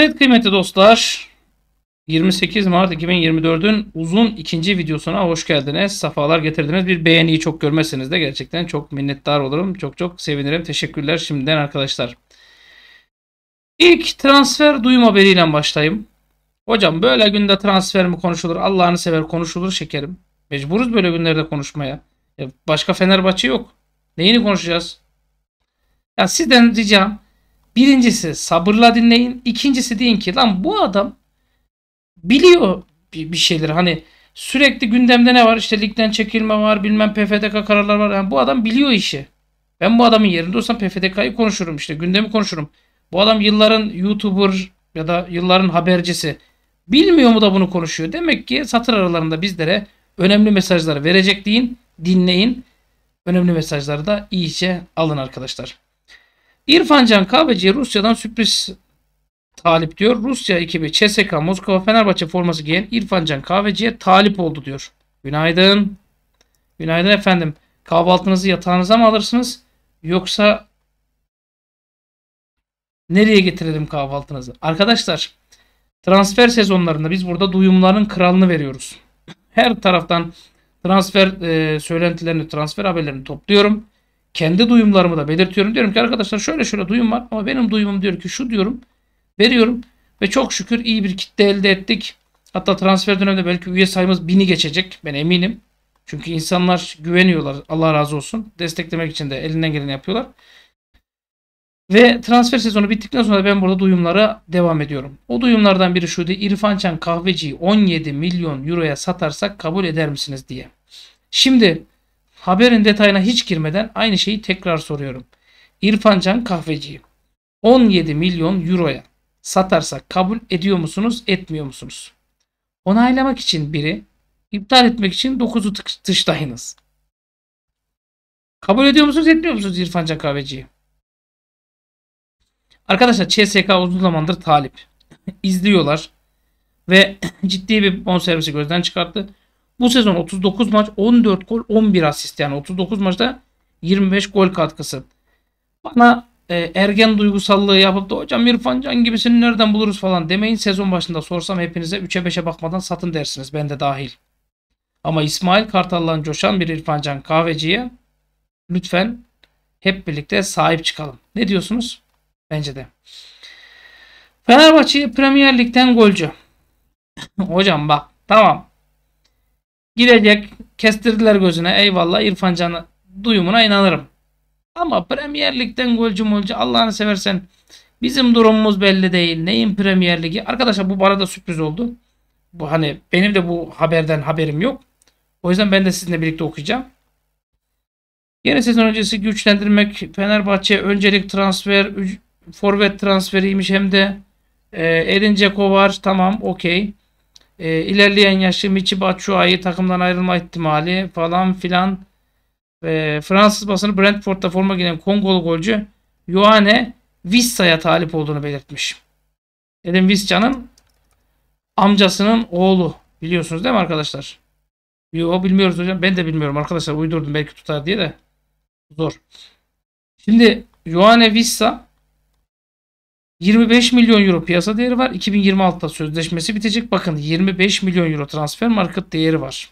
Evet kıymetli dostlar 28 Mart 2024'ün uzun ikinci videosuna hoş geldiniz. Safalar getirdiniz. Bir beğeniyi çok görmezseniz de gerçekten çok minnettar olurum. Çok çok sevinirim. Teşekkürler şimdiden arkadaşlar. İlk transfer duyum haberiyle başlayayım. Hocam böyle günde transfer mi konuşulur? Allah'ını sever konuşulur şekerim. Mecburuz böyle günlerde konuşmaya. Ya başka Fenerbahçe yok. Neyini konuşacağız? Ya sizden ricam Birincisi sabırla dinleyin. İkincisi deyin ki lan bu adam biliyor bir, bir şeyleri. Hani sürekli gündemde ne var? İşte ligden çekilme var, bilmem PFDK kararlar var. Yani bu adam biliyor işi. Ben bu adamın yerinde olsam PFDK'yı konuşurum işte. Gündemi konuşurum. Bu adam yılların YouTuber ya da yılların habercisi. Bilmiyor mu da bunu konuşuyor? Demek ki satır aralarında bizlere önemli mesajları verecek deyin, dinleyin. Önemli mesajları da iyice alın arkadaşlar. İrfan Can Kahveci'ye Rusya'dan sürpriz talip diyor. Rusya ekibi CSK Moskova Fenerbahçe forması giyen İrfan Can Kahveci'ye talip oldu diyor. Günaydın. Günaydın efendim. Kahvaltınızı yatağınıza mı alırsınız? Yoksa nereye getirelim kahvaltınızı? Arkadaşlar transfer sezonlarında biz burada duyumların kralını veriyoruz. Her taraftan transfer e, söylentilerini, transfer haberlerini topluyorum. Kendi duyumlarımı da belirtiyorum. Diyorum ki arkadaşlar şöyle şöyle duyum var ama benim duyumum diyor ki şu diyorum. Veriyorum ve çok şükür iyi bir kitle elde ettik. Hatta transfer döneminde belki üye sayımız bini geçecek. Ben eminim. Çünkü insanlar güveniyorlar. Allah razı olsun. Desteklemek için de elinden geleni yapıyorlar. Ve transfer sezonu bittikten sonra ben burada duyumlara devam ediyorum. O duyumlardan biri şuydu. İrfan Can Kahveci'yi 17 milyon euroya satarsak kabul eder misiniz diye. Şimdi Haberin detayına hiç girmeden aynı şeyi tekrar soruyorum. İrfan Can Kahveci'yi 17 milyon euroya satarsak kabul ediyor musunuz, etmiyor musunuz? Onaylamak için biri, iptal etmek için 9'u dışlayınız. Kabul ediyor musunuz, etmiyor musunuz İrfan Can Kahveci'yi? Arkadaşlar CSK uzun zamandır talip. İzliyorlar ve ciddi bir bonservisi gözden çıkarttı. Bu sezon 39 maç 14 gol 11 asist yani 39 maçta 25 gol katkısı. Bana e, ergen duygusallığı yapıp da hocam İrfan Can gibisini nereden buluruz falan demeyin. Sezon başında sorsam hepinize 3'e 5'e bakmadan satın dersiniz. Ben de dahil. Ama İsmail Kartal'dan coşan bir İrfan Can kahveciye lütfen hep birlikte sahip çıkalım. Ne diyorsunuz? Bence de. Fenerbahçe Premier Lig'den golcü. Hocam bak tamam Gidecek kestirdiler gözüne eyvallah İrfan Can'ı duyumuna inanırım. Ama Premier Lig'den golcü molcu Allah'ını seversen bizim durumumuz belli değil. Neyin Premier Ligi? Arkadaşlar bu bana da sürpriz oldu. Bu hani benim de bu haberden haberim yok. O yüzden ben de sizinle birlikte okuyacağım. Yeni sezon öncesi güçlendirmek Fenerbahçe öncelik transfer forvet transferiymiş hem de e, Edin Dzeko var tamam okey e, ilerleyen yaşı Michi Batshuayi takımdan ayrılma ihtimali falan filan. E, Fransız basını Brentford'da forma giyen Kongolu golcü Yohane Vissa'ya talip olduğunu belirtmiş. Dedim Vissa'nın amcasının oğlu. Biliyorsunuz değil mi arkadaşlar? Yo bilmiyoruz hocam. Ben de bilmiyorum arkadaşlar. Uydurdum belki tutar diye de. Zor. Şimdi Yohane Vissa 25 milyon euro piyasa değeri var. 2026'da sözleşmesi bitecek. Bakın 25 milyon euro transfer market değeri var.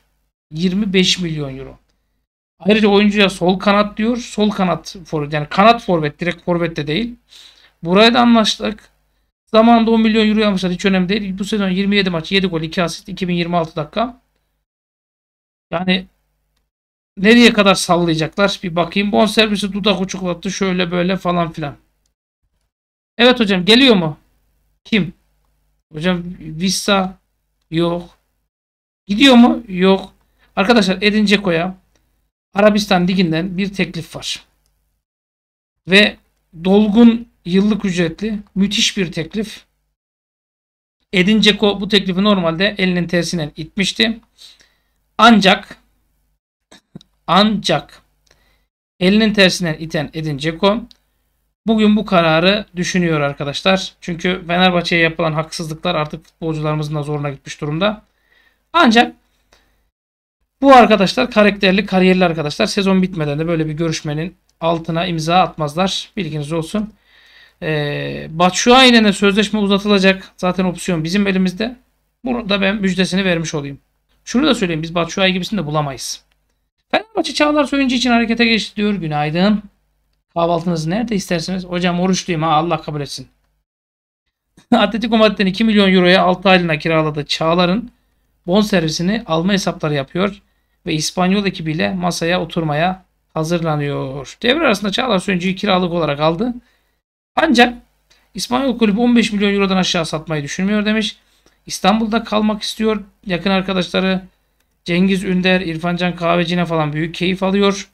25 milyon euro. Ayrıca oyuncuya sol kanat diyor. Sol kanat forvet yani kanat forvet direkt forvet de değil. Buraya da anlaştık. Zamanında 10 milyon euro almışlar. Hiç önemli değil. Bu sezon 27 maç 7 gol 2 asist 2026 dakika. Yani nereye kadar sallayacaklar? Bir bakayım. Bon servisi dudak uçuklattı. Şöyle böyle falan filan. Evet hocam geliyor mu? Kim? Hocam Vissa yok. Gidiyor mu? Yok. Arkadaşlar Edin Dzeko'ya Arabistan Ligi'nden bir teklif var. Ve dolgun yıllık ücretli müthiş bir teklif. Edin Dzeko bu teklifi normalde elinin tersinden itmişti. Ancak ancak elinin tersinden iten Edin Dzeko Bugün bu kararı düşünüyor arkadaşlar. Çünkü Fenerbahçe'ye yapılan haksızlıklar artık futbolcularımızın da zoruna gitmiş durumda. Ancak bu arkadaşlar karakterli, kariyerli arkadaşlar sezon bitmeden de böyle bir görüşmenin altına imza atmazlar. Bilginiz olsun. Ee, Batshuayi'yle de sözleşme uzatılacak. Zaten opsiyon bizim elimizde. Bunu da ben müjdesini vermiş olayım. Şunu da söyleyeyim. Biz Batshuayi gibisini de bulamayız. Fenerbahçe Çağlar Soyuncu için harekete geçti diyor. Günaydın. Kahvaltınızı nerede isterseniz. Hocam oruçluyum ha Allah kabul etsin. Atletico Madrid'den 2 milyon euroya 6 aylığına kiraladığı Çağlar'ın bonservisini alma hesapları yapıyor ve İspanyol ekibiyle masaya oturmaya hazırlanıyor. Devre arasında Çağlar Soyuncu'yu kiralık olarak aldı. Ancak İspanyol kulübü 15 milyon eurodan aşağı satmayı düşünmüyor demiş. İstanbul'da kalmak istiyor. Yakın arkadaşları Cengiz Ünder, İrfancan Kahveci'ne falan büyük keyif alıyor.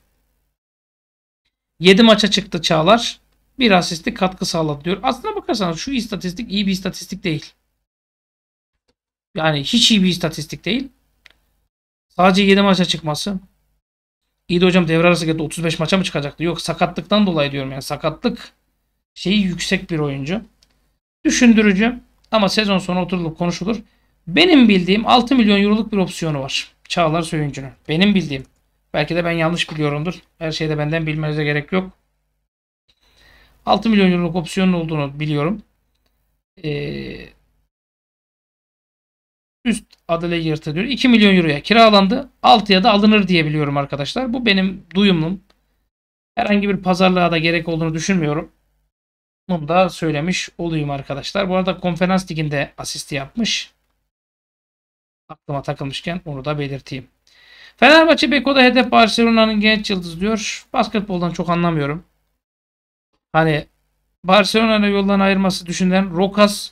7 maça çıktı Çağlar. Bir asisti katkı sağladı diyor. Aslına bakarsanız şu istatistik iyi bir istatistik değil. Yani hiç iyi bir istatistik değil. Sadece 7 maça çıkması. İyi de hocam devre arası geldi 35 maça mı çıkacaktı? Yok sakatlıktan dolayı diyorum yani. Sakatlık şeyi yüksek bir oyuncu. Düşündürücü ama sezon sonu oturulup konuşulur. Benim bildiğim 6 milyon euroluk bir opsiyonu var. Çağlar Söyüncü'nün. Benim bildiğim. Belki de ben yanlış biliyorumdur. Her şeyde benden bilmenize gerek yok. 6 milyon euroluk opsiyonun olduğunu biliyorum. Ee, üst adıyla yırtılıyor. 2 milyon euroya kiralandı. 6'ya da alınır diye biliyorum arkadaşlar. Bu benim duyumum. Herhangi bir pazarlığa da gerek olduğunu düşünmüyorum. Bunu da söylemiş olayım arkadaşlar. Bu arada konferans liginde asisti yapmış. Aklıma takılmışken onu da belirteyim. Fenerbahçe Beko'da hedef Barcelona'nın genç yıldız diyor. Basketboldan çok anlamıyorum. Hani Barcelona'yla yoldan ayırması düşünülen Rokas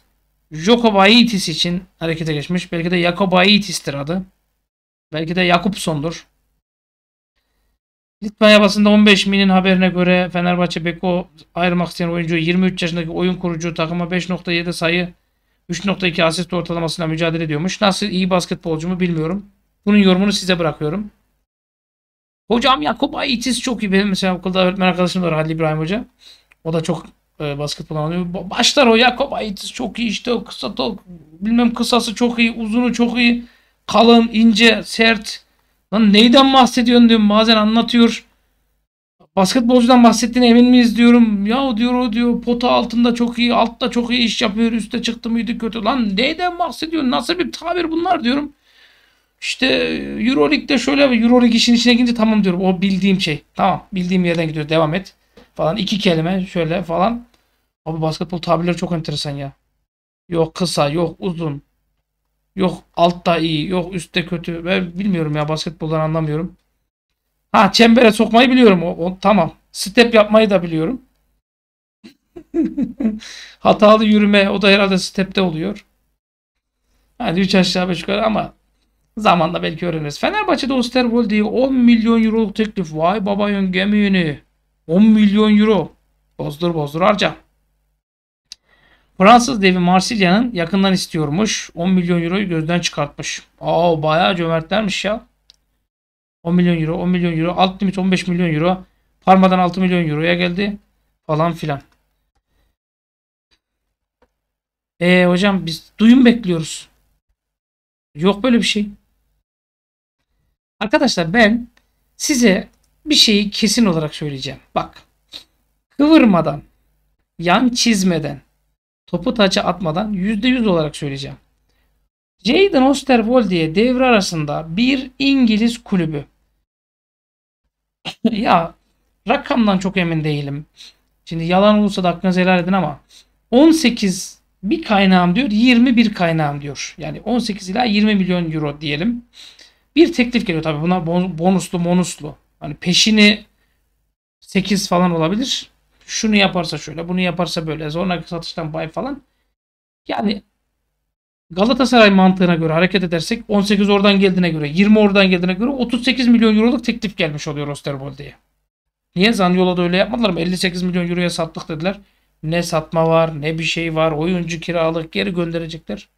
Jokobaitis için harekete geçmiş. Belki de Jakobaitis'tir adı. Belki de Jakubson'dur. Litvanya basında 15 minin haberine göre Fenerbahçe Beko ayrılmak isteyen oyuncu 23 yaşındaki oyun kurucu takıma 5.7 sayı 3.2 asist ortalamasıyla mücadele ediyormuş. Nasıl iyi basketbolcu mu bilmiyorum. Bunun yorumunu size bırakıyorum. Hocam Yakup Aitis çok iyi. Benim mesela okulda öğretmen arkadaşım var Halil İbrahim Hoca. O da çok e, basketbol anlıyor. Başlar o Yakup Aitis çok iyi işte o kısa top, bilmem kısası çok iyi, uzunu çok iyi. Kalın, ince, sert. Lan neyden bahsediyorsun diyorum bazen anlatıyor. Basketbolcudan bahsettiğine emin miyiz diyorum. Ya diyor o diyor pota altında çok iyi, altta çok iyi iş yapıyor. Üste çıktı mıydı kötü. Lan neyden bahsediyorsun? Nasıl bir tabir bunlar diyorum. İşte Euroleague'de şöyle Euroleague işin içine girince tamam diyorum. O bildiğim şey. Tamam bildiğim yerden gidiyor. Devam et. Falan iki kelime şöyle falan. Abi basketbol tabirleri çok enteresan ya. Yok kısa, yok uzun. Yok altta iyi, yok üstte kötü. Ben bilmiyorum ya basketboldan anlamıyorum. Ha çembere sokmayı biliyorum. O, o tamam. Step yapmayı da biliyorum. Hatalı yürüme o da herhalde stepte oluyor. Hadi 3 aşağı 5 yukarı ama zamanla belki öğreniriz. Fenerbahçe'de Osterwolde'ye 10 milyon euroluk teklif. Vay baba yöngemini. 10 milyon euro. Bozdur bozdur harca. Fransız devi Marsilya'nın yakından istiyormuş. 10 milyon euroyu gözden çıkartmış. Aa bayağı cömertlermiş ya. 10 milyon euro, 10 milyon euro. Alt limit 15 milyon euro. Parmadan 6 milyon euroya geldi. Falan filan. E hocam biz duyum bekliyoruz. Yok böyle bir şey. Arkadaşlar ben size bir şeyi kesin olarak söyleyeceğim. Bak. Kıvırmadan, yan çizmeden, topu taça atmadan %100 olarak söyleyeceğim. Jayden Osterwolde'ye devre arasında bir İngiliz kulübü. ya rakamdan çok emin değilim. Şimdi yalan olursa da aklınızı helal edin ama 18 bir kaynağım diyor 21 kaynağım diyor. Yani 18 ila 20 milyon euro diyelim. Bir teklif geliyor tabii buna bonuslu monuslu. Hani peşini 8 falan olabilir. Şunu yaparsa şöyle, bunu yaparsa böyle. Sonraki satıştan pay falan. Yani Galatasaray mantığına göre hareket edersek 18 oradan geldiğine göre 20 oradan geldiğine göre 38 milyon euroluk teklif gelmiş oluyor Osterwolde'ye. Niye Zaniolo'da öyle yapmadılar mı? 58 milyon euroya sattık dediler. Ne satma var ne bir şey var. Oyuncu kiralık geri gönderecekler.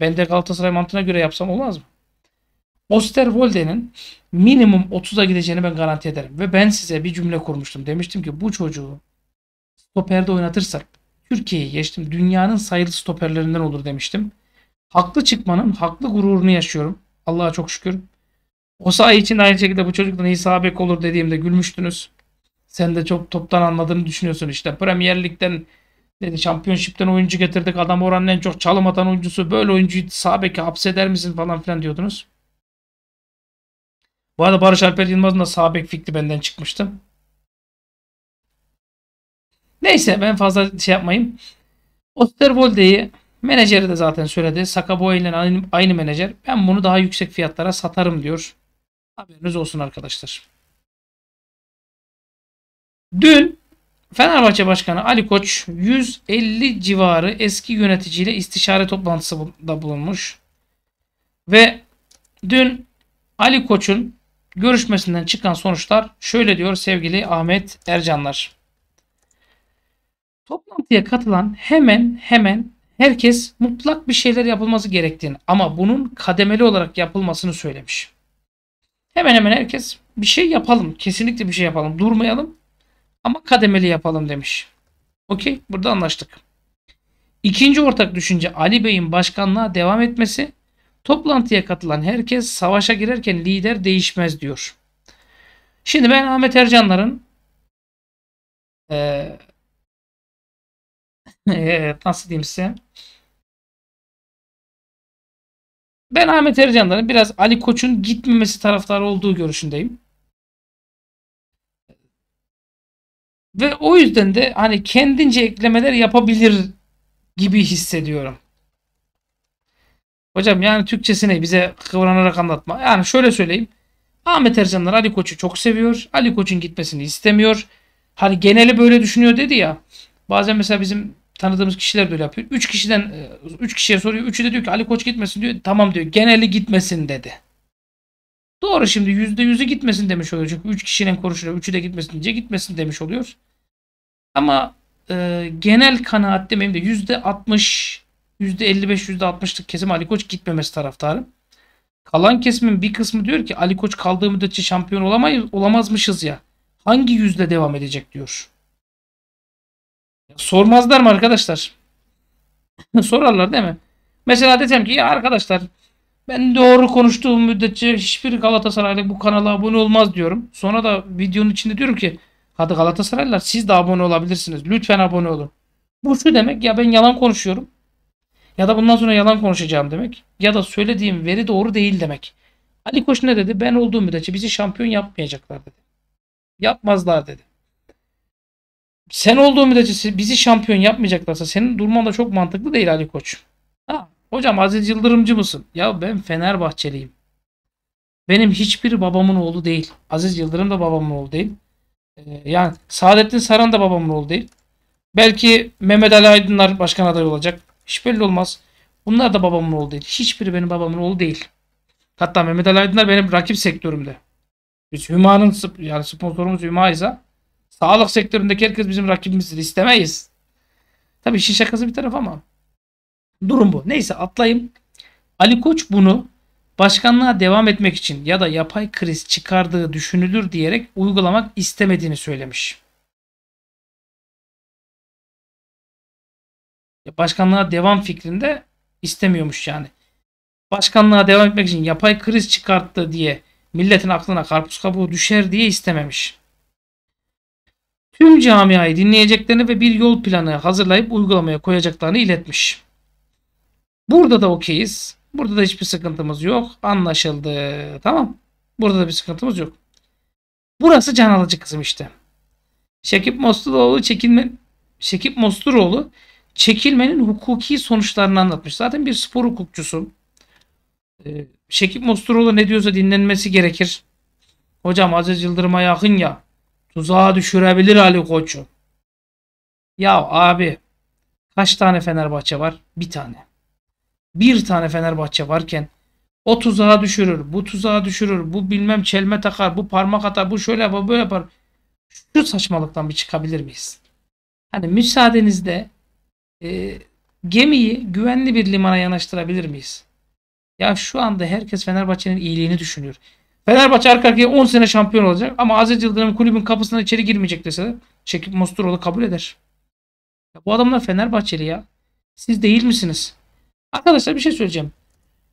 Ben de Galatasaray mantığına göre yapsam olmaz mı? Osterwolde'nin minimum 30'a gideceğini ben garanti ederim. Ve ben size bir cümle kurmuştum. Demiştim ki bu çocuğu stoperde oynatırsak Türkiye'yi geçtim. Dünyanın sayılı stoperlerinden olur demiştim. Haklı çıkmanın haklı gururunu yaşıyorum. Allah'a çok şükür. O saha için aynı şekilde bu çocuktan İsa Bek olur dediğimde gülmüştünüz. Sen de çok toptan anladığını düşünüyorsun işte. Premier Lig'den Dedi şampiyonşipten oyuncu getirdik. Adam oranın en çok çalım atan oyuncusu. Böyle oyuncuyu sağ beki hapseder misin falan filan diyordunuz. Bu arada Barış Alper Yılmaz'ın da sağ bek fikri benden çıkmıştı. Neyse ben fazla şey yapmayayım. Osterwolde'yi menajeri de zaten söyledi. Sakaboy ile aynı, aynı menajer. Ben bunu daha yüksek fiyatlara satarım diyor. Haberiniz olsun arkadaşlar. Dün Fenerbahçe Başkanı Ali Koç 150 civarı eski yöneticiyle istişare toplantısında bulunmuş. Ve dün Ali Koç'un görüşmesinden çıkan sonuçlar şöyle diyor sevgili Ahmet Ercanlar. Toplantıya katılan hemen hemen herkes mutlak bir şeyler yapılması gerektiğini ama bunun kademeli olarak yapılmasını söylemiş. Hemen hemen herkes bir şey yapalım. Kesinlikle bir şey yapalım. Durmayalım ama kademeli yapalım demiş. Okey burada anlaştık. İkinci ortak düşünce Ali Bey'in başkanlığa devam etmesi. Toplantıya katılan herkes savaşa girerken lider değişmez diyor. Şimdi ben Ahmet Ercanlar'ın ee, nasıl diyeyim size ben Ahmet Ercanlar'ın biraz Ali Koç'un gitmemesi taraftarı olduğu görüşündeyim. Ve o yüzden de hani kendince eklemeler yapabilir gibi hissediyorum. Hocam yani Türkçesini bize kıvranarak anlatma. Yani şöyle söyleyeyim. Ahmet Ercanlar Ali Koç'u çok seviyor. Ali Koç'un gitmesini istemiyor. Hani geneli böyle düşünüyor dedi ya. Bazen mesela bizim tanıdığımız kişiler de öyle yapıyor. 3 kişiden 3 kişiye soruyor. Üçü de diyor ki Ali Koç gitmesin diyor. Tamam diyor. Geneli gitmesin dedi. Doğru şimdi %100'ü gitmesin demiş oluyor. Çünkü 3 kişinin konuşuyor. 3'ü de gitmesin deyince gitmesin demiş oluyor. Ama e, genel kanaat demeyeyim de %60, %55, %60'lık kesim Ali Koç gitmemesi taraftarı. Kalan kesimin bir kısmı diyor ki Ali Koç kaldığı müddetçe şampiyon olamayız, olamazmışız ya. Hangi yüzde devam edecek diyor. Sormazlar mı arkadaşlar? Sorarlar değil mi? Mesela desem ki ya arkadaşlar ben doğru konuştuğum müddetçe hiçbir Galatasaraylı bu kanala abone olmaz diyorum. Sonra da videonun içinde diyorum ki hadi Galatasaraylılar siz de abone olabilirsiniz. Lütfen abone olun. Bu şu demek ya ben yalan konuşuyorum. Ya da bundan sonra yalan konuşacağım demek. Ya da söylediğim veri doğru değil demek. Ali Koç ne dedi? Ben olduğum müddetçe bizi şampiyon yapmayacaklar dedi. Yapmazlar dedi. Sen olduğun müddetçe bizi şampiyon yapmayacaklarsa senin durman da çok mantıklı değil Ali Koç. Ha, hocam Aziz Yıldırımcı mısın? Ya ben Fenerbahçeliyim. Benim hiçbir babamın oğlu değil. Aziz Yıldırım da babamın oğlu değil. Ee, yani Saadettin Saran da babamın oğlu değil. Belki Mehmet Ali Aydınlar başkan adayı olacak. Hiç olmaz. Bunlar da babamın oğlu değil. Hiçbiri benim babamın oğlu değil. Hatta Mehmet Ali Aydınlar benim rakip sektörümde. Biz Hüma'nın yani sponsorumuz Hüma ise sağlık sektöründeki herkes bizim rakibimizdir. İstemeyiz. Tabii işin şakası bir taraf ama. Durum bu. Neyse atlayayım. Ali Koç bunu başkanlığa devam etmek için ya da yapay kriz çıkardığı düşünülür diyerek uygulamak istemediğini söylemiş. Başkanlığa devam fikrinde istemiyormuş yani. Başkanlığa devam etmek için yapay kriz çıkarttı diye milletin aklına karpuz kabuğu düşer diye istememiş. Tüm camiayı dinleyeceklerini ve bir yol planı hazırlayıp uygulamaya koyacaklarını iletmiş. Burada da okeyiz. Burada da hiçbir sıkıntımız yok. Anlaşıldı. Tamam. Burada da bir sıkıntımız yok. Burası can alıcı kısım işte. Şekip Mosturoğlu çekilme Şekip Mosturoğlu çekilmenin hukuki sonuçlarını anlatmış. Zaten bir spor hukukçusu. Ee, Şekip Mosturoğlu ne diyorsa dinlenmesi gerekir. Hocam Aziz Yıldırım'a yakın ya. Tuzağa düşürebilir Ali Koç'u. Ya abi kaç tane Fenerbahçe var? Bir tane bir tane Fenerbahçe varken o tuzağa düşürür, bu tuzağa düşürür, bu bilmem çelme takar, bu parmak atar, bu şöyle yapar, böyle yapar. Şu saçmalıktan bir çıkabilir miyiz? Hani müsaadenizle e, gemiyi güvenli bir limana yanaştırabilir miyiz? Ya şu anda herkes Fenerbahçe'nin iyiliğini düşünüyor. Fenerbahçe arka arkaya 10 sene şampiyon olacak ama Aziz Yıldırım kulübün kapısından içeri girmeyecek dese çekip Mosturoğlu kabul eder. Ya bu adamlar Fenerbahçeli ya. Siz değil misiniz? Arkadaşlar bir şey söyleyeceğim.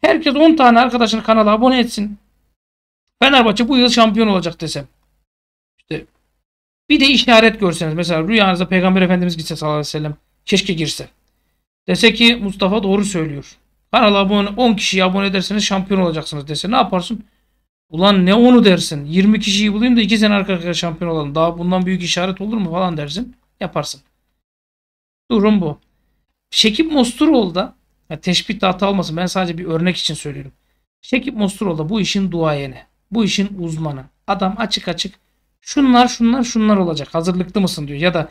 Herkes 10 tane arkadaşını kanala abone etsin. Fenerbahçe bu yıl şampiyon olacak desem. İşte bir de işaret görseniz. Mesela rüyanızda Peygamber Efendimiz gitse sallallahu aleyhi ve sellem. Keşke girse. Dese ki Mustafa doğru söylüyor. Kanala abone 10 kişiyi abone ederseniz şampiyon olacaksınız dese ne yaparsın? Ulan ne onu dersin. 20 kişiyi bulayım da 2 sene arka arkaya şampiyon olalım. Daha bundan büyük işaret olur mu falan dersin. Yaparsın. Durum bu. Şekip Mosturoğlu da ya teşbih hata olmasın ben sadece bir örnek için söylüyorum. Şekip Mosturoğlu bu işin duayeni. Bu işin uzmanı. Adam açık açık şunlar şunlar şunlar olacak. Hazırlıklı mısın diyor. Ya da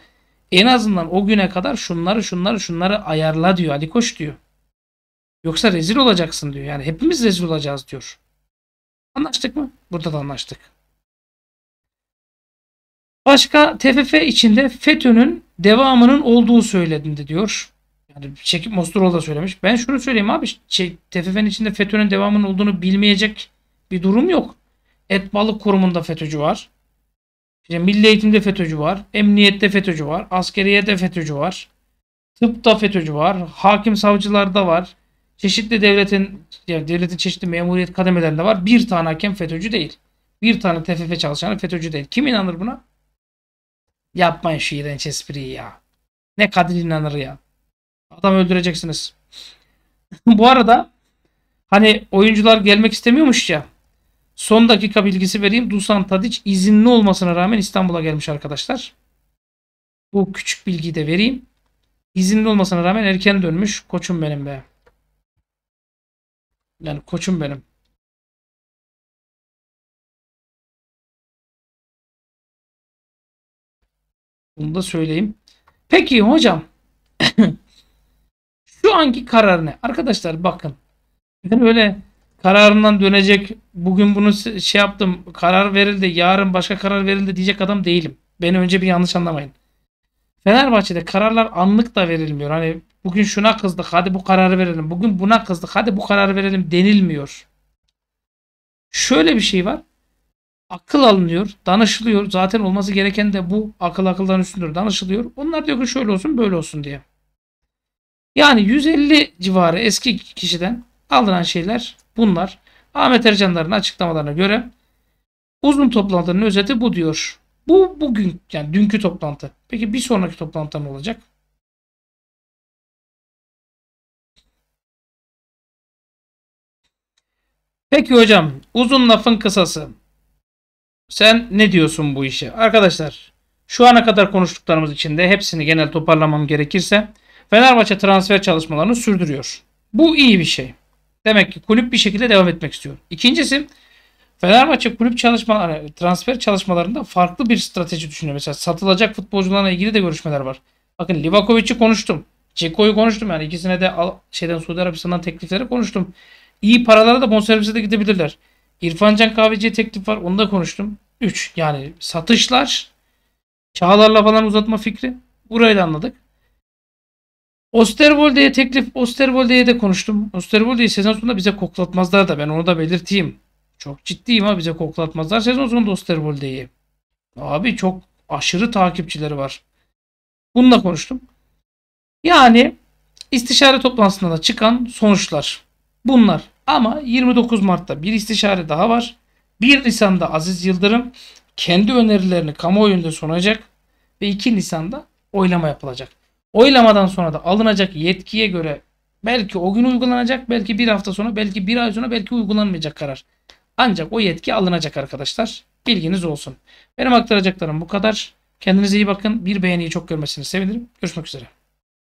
en azından o güne kadar şunları şunları şunları ayarla diyor. Ali Koç diyor. Yoksa rezil olacaksın diyor. Yani hepimiz rezil olacağız diyor. Anlaştık mı? Burada da anlaştık. Başka TFF içinde FETÖ'nün devamının olduğu söylendi diyor. Yani Çekip Mosturoğlu da söylemiş. Ben şunu söyleyeyim abi. Şey, TFF'nin içinde FETÖ'nün devamının olduğunu bilmeyecek bir durum yok. Et Balık Kurumu'nda FETÖ'cü var. İşte Milli Eğitim'de FETÖ'cü var. Emniyette FETÖ'cü var. Askeriyede FETÖ'cü var. Tıpta FETÖ'cü var. Hakim savcılarda var. Çeşitli devletin yani devletin çeşitli memuriyet kademelerinde var. Bir tane hakem FETÖ'cü değil. Bir tane TFF çalışanı FETÖ'cü değil. Kim inanır buna? Yapmayın şu iğrenç espriyi ya. Ne kadar inanır ya. Adam öldüreceksiniz. Bu arada hani oyuncular gelmek istemiyormuş ya. Son dakika bilgisi vereyim. Dusan Tadic izinli olmasına rağmen İstanbul'a gelmiş arkadaşlar. Bu küçük bilgiyi de vereyim. İzinli olmasına rağmen erken dönmüş. Koçum benim be. Yani koçum benim. Bunu da söyleyeyim. Peki hocam. Şu anki karar ne? Arkadaşlar bakın. Ben öyle kararından dönecek. Bugün bunu şey yaptım. Karar verildi. Yarın başka karar verildi diyecek adam değilim. Beni önce bir yanlış anlamayın. Fenerbahçe'de kararlar anlık da verilmiyor. Hani bugün şuna kızdık hadi bu kararı verelim. Bugün buna kızdık hadi bu kararı verelim denilmiyor. Şöyle bir şey var. Akıl alınıyor, danışılıyor. Zaten olması gereken de bu. Akıl akıldan üstündür. Danışılıyor. Onlar diyor ki şöyle olsun böyle olsun diye. Yani 150 civarı eski kişiden alınan şeyler bunlar. Ahmet Ercanlar'ın açıklamalarına göre uzun toplantının özeti bu diyor. Bu bugün yani dünkü toplantı. Peki bir sonraki toplantı ne olacak? Peki hocam uzun lafın kısası. Sen ne diyorsun bu işe? Arkadaşlar şu ana kadar konuştuklarımız içinde hepsini genel toparlamam gerekirse Fenerbahçe transfer çalışmalarını sürdürüyor. Bu iyi bir şey. Demek ki kulüp bir şekilde devam etmek istiyor. İkincisi Fenerbahçe kulüp çalışmaları, transfer çalışmalarında farklı bir strateji düşünüyor. Mesela satılacak futbolcularla ilgili de görüşmeler var. Bakın Livakovic'i konuştum. Ceko'yu konuştum yani ikisine de şeyden Suudi Arabistan'dan teklifleri konuştum. İyi paralara da bonservise de gidebilirler. İrfan Can Kahveci'ye teklif var. Onu da konuştum. 3. Yani satışlar Çağlar'la falan uzatma fikri. Burayı da anladık. Osterwolde'ye teklif Osterwolde'ye de konuştum. Osterwolde'yi sezon sonunda bize koklatmazlar da ben onu da belirteyim. Çok ciddiyim ha bize koklatmazlar sezon sonunda Osterwolde'yi. Abi çok aşırı takipçileri var. Bununla konuştum. Yani istişare toplantısında da çıkan sonuçlar bunlar. Ama 29 Mart'ta bir istişare daha var. 1 Nisan'da Aziz Yıldırım kendi önerilerini kamuoyunda sunacak ve 2 Nisan'da oylama yapılacak. Oylamadan sonra da alınacak yetkiye göre belki o gün uygulanacak, belki bir hafta sonra, belki bir ay sonra, belki uygulanmayacak karar. Ancak o yetki alınacak arkadaşlar. Bilginiz olsun. Benim aktaracaklarım bu kadar. Kendinize iyi bakın. Bir beğeniyi çok görmesini sevinirim. Görüşmek üzere.